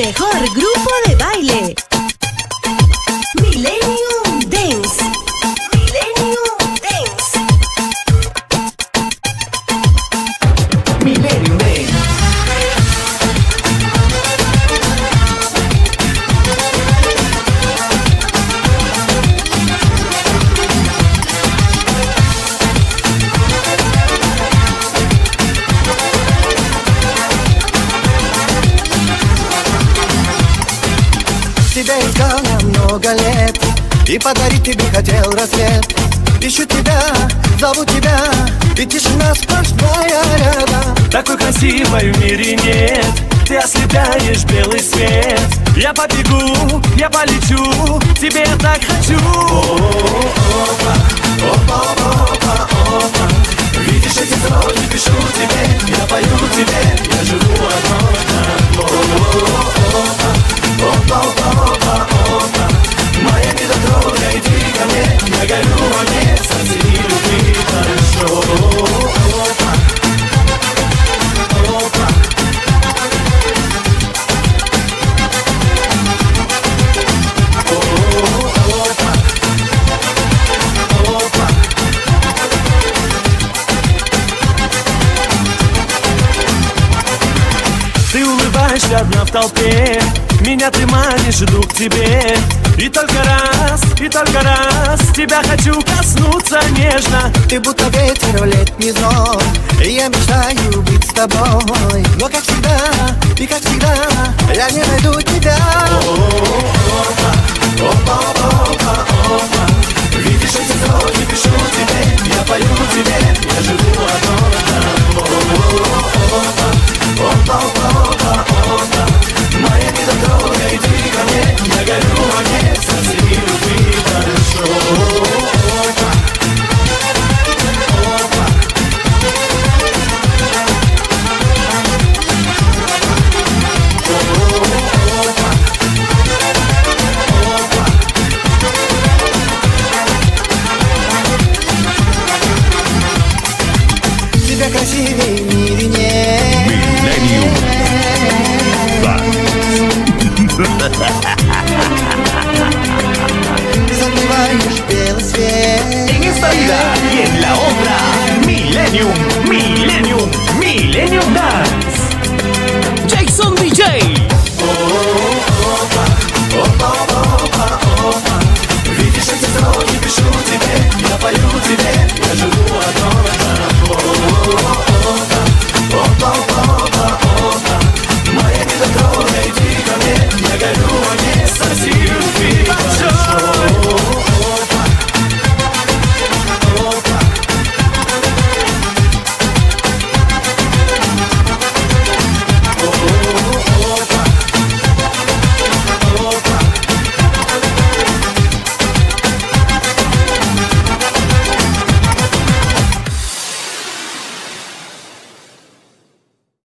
mejor grupo Искал я много лет. И подарить тебе хотел рассвет. Ищу тебя, зову тебя И тишина сплошная рядом. Такой красивой в мире нет. Ты ослепляешь белый свет. Я побегу, я полечу Тебе я так хочу улыбаешься одна в толпе Меня ты манишь, иду к тебе И только раз, и только раз Тебя хочу коснуться нежно Ты будто ветер в летний И я мечтаю быть с тобой Но как всегда, и как всегда Я не найду тебя Видишь красивей в мире нет. Millennium. Затмеваешь белый свет. En esta vida y en la otra. Millennium, Millennium, Millennium Dance.